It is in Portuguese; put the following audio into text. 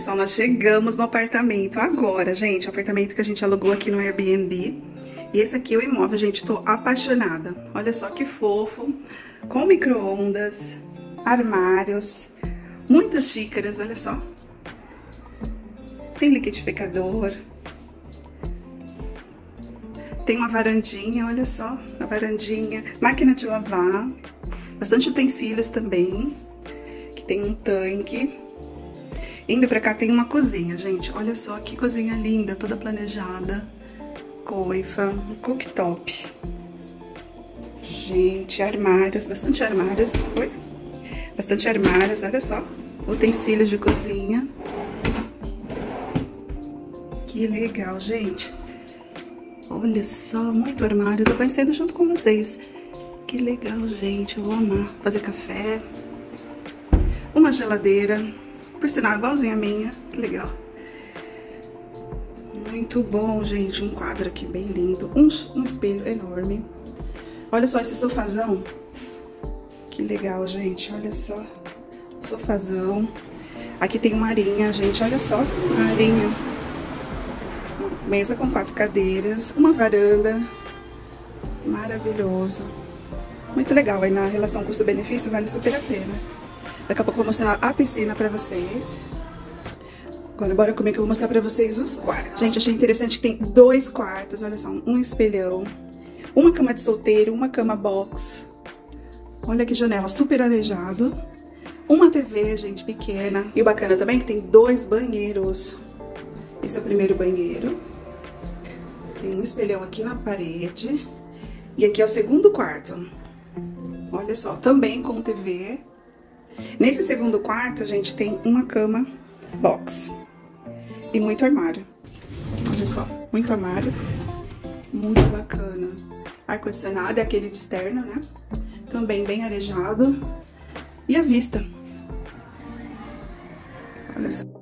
só, nós chegamos no apartamento agora, gente. O apartamento que a gente alugou aqui no Airbnb. E esse aqui é o imóvel, gente, tô apaixonada. Olha só que fofo. Com micro-ondas, armários, muitas xícaras, olha só. Tem liquidificador. Tem uma varandinha, olha só, a varandinha. Máquina de lavar. Bastante utensílios também. Que tem um tanque. Indo pra cá tem uma cozinha, gente. Olha só que cozinha linda, toda planejada. Coifa, cooktop. Gente, armários, bastante armários. Oi? Bastante armários, olha só. Utensílios de cozinha. Que legal, gente. Olha só, muito armário. Tô conhecendo junto com vocês. Que legal, gente. Eu vou amar. Fazer café. Uma geladeira. Por sinal, igualzinha a minha. Que legal. Muito bom, gente. Um quadro aqui bem lindo. Um, um espelho enorme. Olha só esse sofazão. Que legal, gente. Olha só. Sofazão. Aqui tem uma arinha, gente. Olha só a arinha. Uma mesa com quatro cadeiras. Uma varanda. Maravilhoso. Muito legal. Aí na relação custo-benefício vale super a pena. Daqui a pouco eu vou mostrar a piscina pra vocês. Agora, bora comigo que eu vou mostrar pra vocês os quartos. Gente, achei interessante que tem dois quartos, olha só, um espelhão, uma cama de solteiro, uma cama box. Olha que janela, super arejado. Uma TV, gente, pequena. E o bacana também é que tem dois banheiros. Esse é o primeiro banheiro. Tem um espelhão aqui na parede. E aqui é o segundo quarto. Olha só, também com TV. Nesse segundo quarto, a gente tem uma cama box e muito armário. Olha só, muito armário, muito bacana. Ar-condicionado é aquele de externo, né? Também bem arejado. E a vista. Olha só.